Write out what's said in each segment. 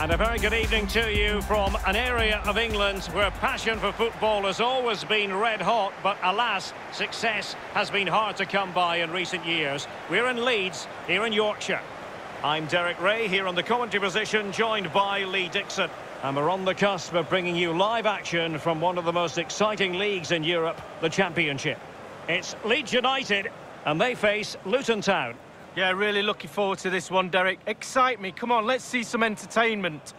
And a very good evening to you from an area of England where passion for football has always been red hot, but alas, success has been hard to come by in recent years. We're in Leeds, here in Yorkshire. I'm Derek Rae, here on the commentary position, joined by Lee Dixon. And we're on the cusp of bringing you live action from one of the most exciting leagues in Europe, the Championship. It's Leeds United, and they face Luton Town. Yeah, really looking forward to this one, Derek. Excite me. Come on, let's see some entertainment.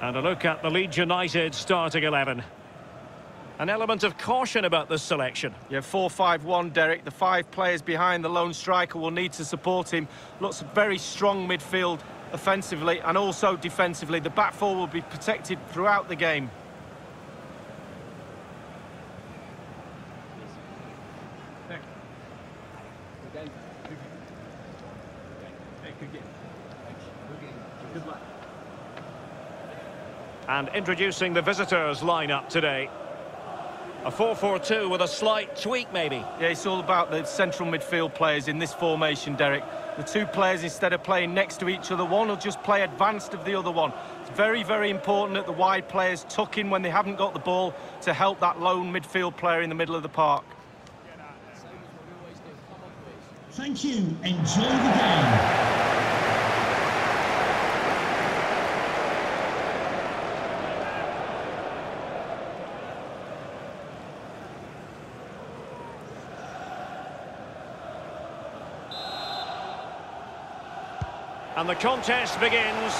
And a look at the Leeds United starting 11. An element of caution about this selection. Yeah, 4-5-1, Derek. The five players behind the lone striker will need to support him. Looks very strong midfield offensively and also defensively. The back four will be protected throughout the game. And introducing the visitors lineup today. A 4-4-2 with a slight tweak, maybe. Yeah, it's all about the central midfield players in this formation, Derek. The two players, instead of playing next to each other, one will just play advanced of the other one. It's very, very important that the wide players tuck in when they haven't got the ball to help that lone midfield player in the middle of the park. Thank you. Enjoy the game. And the contest begins.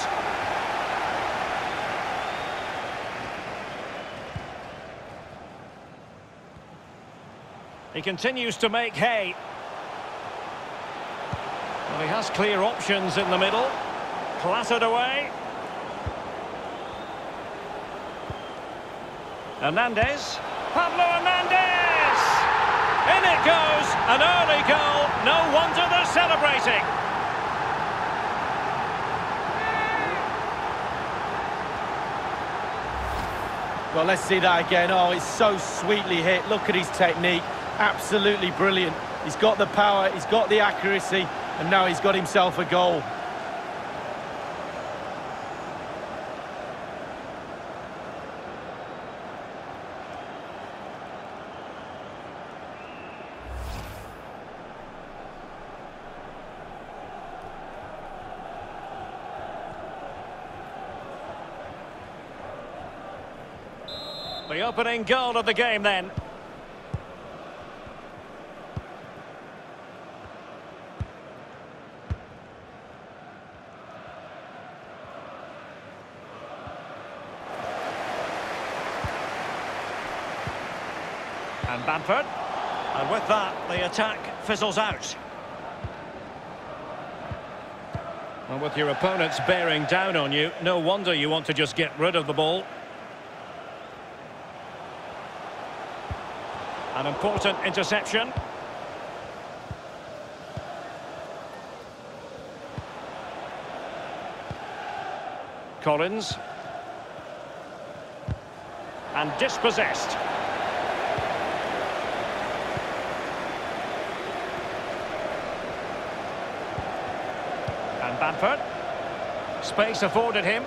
He continues to make hay. Well, he has clear options in the middle. Clattered away. Hernandez. Pablo Hernandez! In it goes! An early goal. No wonder they're celebrating. Well, let's see that again. Oh, it's so sweetly hit. Look at his technique. Absolutely brilliant. He's got the power, he's got the accuracy, and now he's got himself a goal. The opening goal of the game then. And Bamford. And with that, the attack fizzles out. And with your opponents bearing down on you, no wonder you want to just get rid of the ball. An important interception. Collins. And dispossessed. And Bamford. Space afforded him.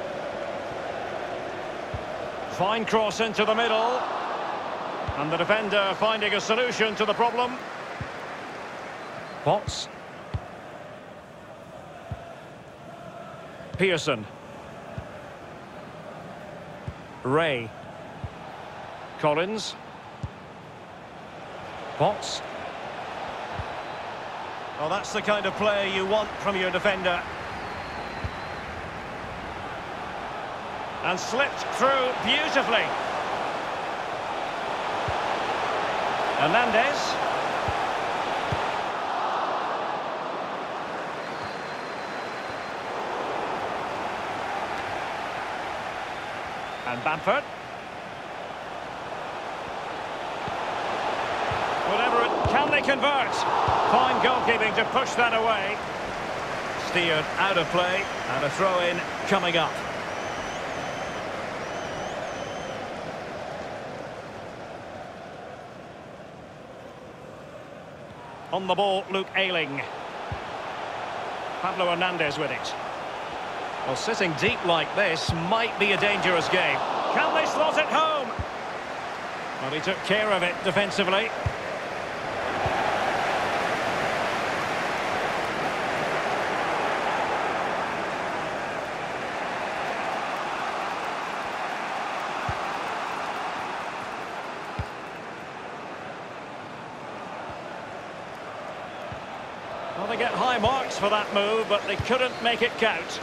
Fine cross into the middle. And the defender finding a solution to the problem. Potts. Pearson. Rea. Collins. Potts. Well, that's the kind of play you want from your defender. And slipped through beautifully. Hernandez. And Bamford. Whatever it... Can they convert? Fine goalkeeping to push that away. Steered out of play. And a throw-in coming up. On the ball, Luke Ayling. Pablo Hernandez with it. Well, sitting deep like this might be a dangerous game. Can they slot it home? Well, he took care of it defensively. Well, they get marks for that move, but they couldn't make it count.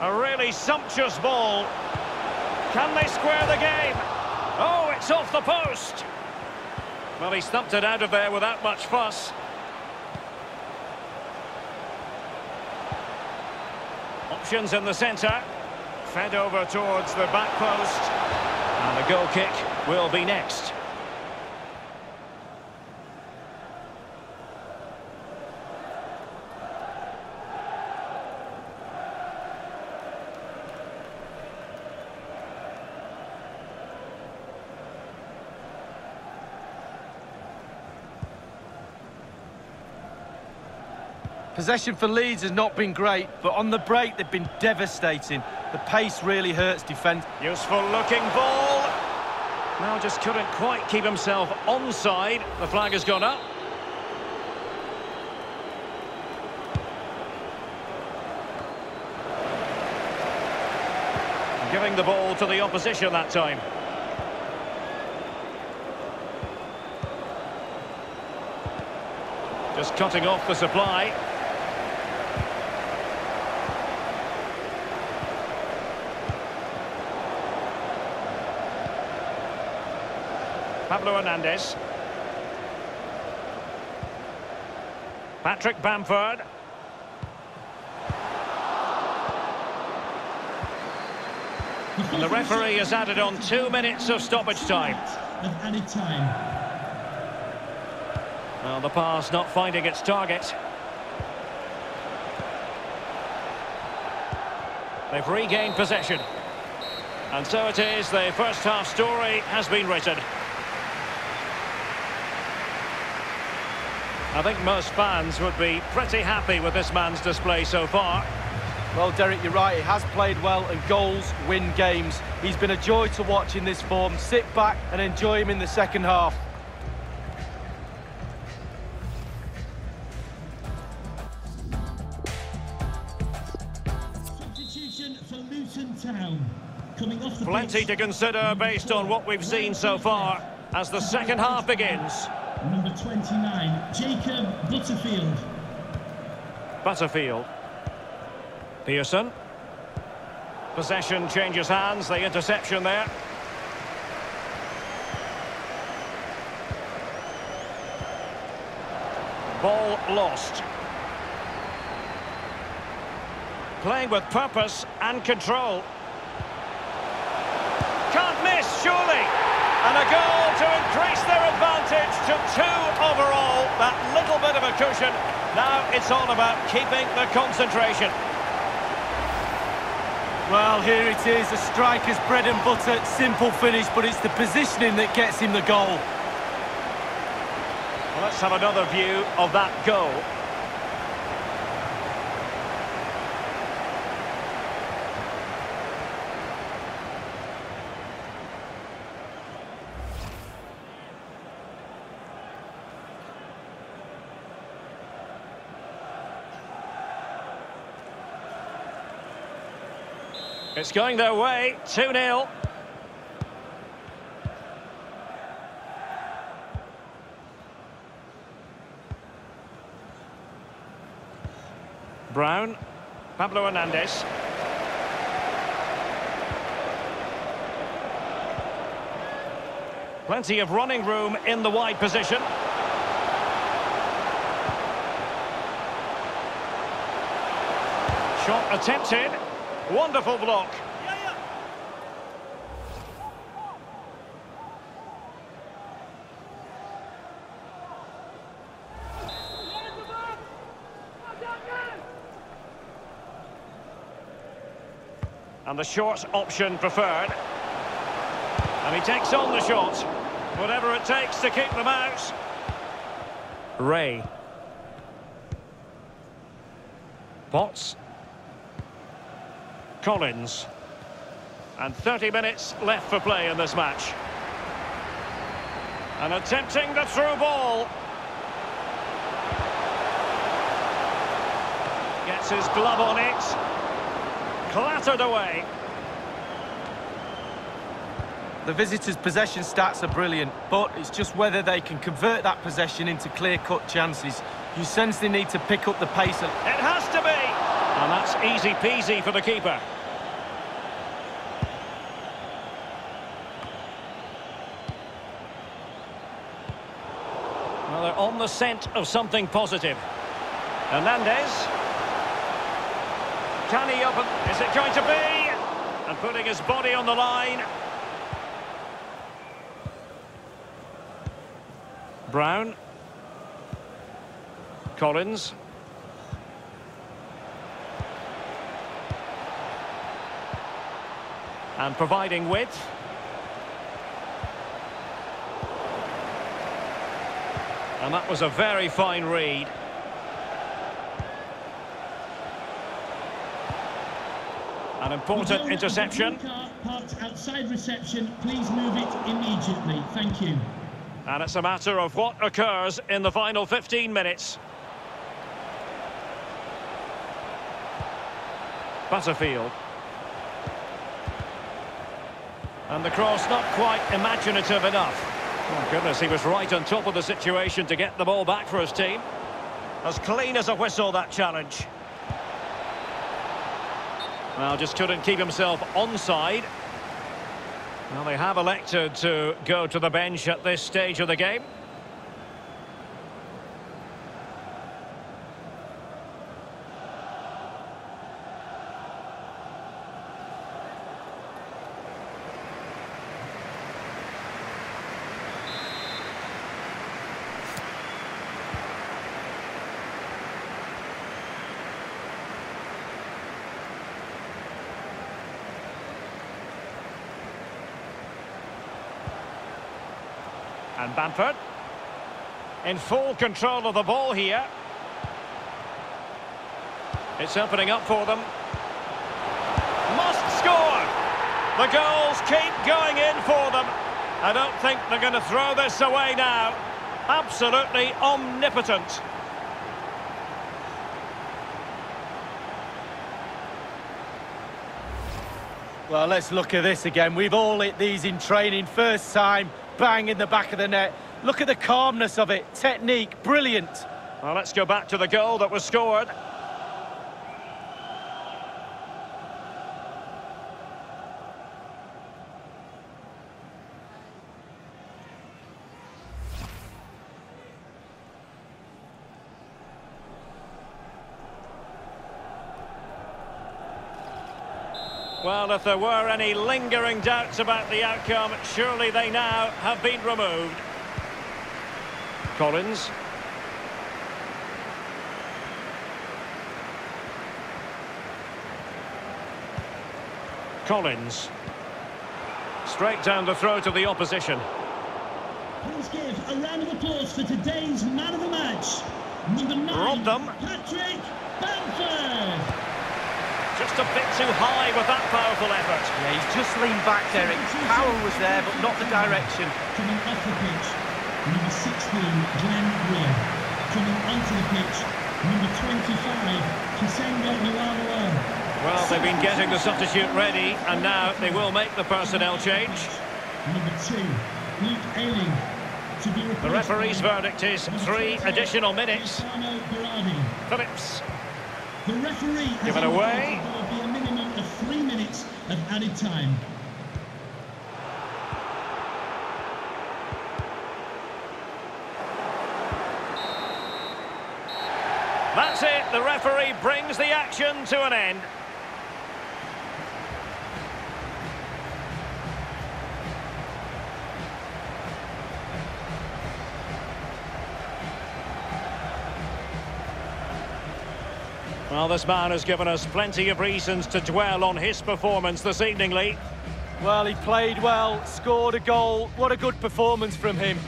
A really sumptuous ball. Can they square the game? Oh, it's off the post. Well, he stumped it out of there without much fuss. Options in the centre. Fed over towards the back post. And the goal kick will be next. Possession for Leeds has not been great, but on the break they've been devastating. The pace really hurts defence. Useful looking ball. Now just couldn't quite keep himself onside. The flag has gone up. Giving the ball to the opposition that time. Just cutting off the supply. Pablo Hernandez. Patrick Bamford. And the referee has added on two minutes of stoppage time. Of added time. Well, the pass not finding its target. They've regained possession. And so it is, the first half story has been written. I think most fans would be pretty happy with this man's display so far. Well, Derek, you're right. He has played well, and goals win games. He's been a joy to watch in this form. Sit back and enjoy him in the second half. Substitution for Luton Town. Coming off the Plenty pitch, to consider based on what we've seen so far as the second half begins. Number 29, Jacob Butterfield. Butterfield. Pearson. Possession changes hands, the interception there. Ball lost. Playing with purpose and control. Can't miss, surely. And a goal to increase their to two overall. That little bit of a cushion. Now it's all about keeping the concentration. Well, here it is, a striker's bread and butter, simple finish, but it's the positioning that gets him the goal. Well, let's have another view of that goal. It's going their way, 2-0. Brown, Pablo Hernandez. Plenty of running room in the wide position. Shot attempted. Wonderful block. And the short option preferred. And he takes on the shot. Whatever it takes to keep them out. Rea. Potts. Collins. And 30 minutes left for play in this match. And attempting the through ball. Gets his glove on it. Clattered away. The visitors' possession stats are brilliant, but it's just whether they can convert that possession into clear-cut chances. You sense they need to pick up the pace. It has to be! And that's easy peasy for the keeper. On the scent of something positive. Hernandez. Can he open? Is it going to be? And putting his body on the line. Brown. Collins. And providing width. And that was a very fine read. An important interception. Parked outside reception. Please move it immediately. Thank you. And it's a matter of what occurs in the final 15 minutes. Butterfield. And the cross not quite imaginative enough. Oh, goodness, he was right on top of the situation to get the ball back for his team. As clean as a whistle, that challenge. Well, just couldn't keep himself onside. Well, they have elected to go to the bench at this stage of the game. And Bamford. In full control of the ball here. It's opening up for them. Must score! The goals keep going in for them. I don't think they're going to throw this away now. Absolutely omnipotent. Well, let's look at this again. We've all hit these in training. First time, bang in the back of the net. Look at the calmness of it. Technique, brilliant. Well, let's go back to the goal that was scored. Well, if there were any lingering doubts about the outcome, surely they now have been removed. Collins. Collins. Straight down the throat of the opposition. Please give a round of applause for today's man of the match. Number nine, Robbed them. Patrick Bamford. Just a bit too high with that powerful effort. Yeah, he's just leaned back, Derek. Power was there, but not the direction. Coming off the pitch, number 16, Glenn Weir. Coming onto the pitch, number 25, Kazenga LuaLua. Well, they've been getting the substitute ready, and now they will make the personnel change. Number two, Luke Ayling. To be The referee's verdict is three additional minutes. Stefano Phillips. The referee has Give it away. There will be a minimum of three minutes of added time. That's it. The referee brings the action to an end. Well, this man has given us plenty of reasons to dwell on his performance this evening, Lee. Well, he played well, scored a goal. What a good performance from him.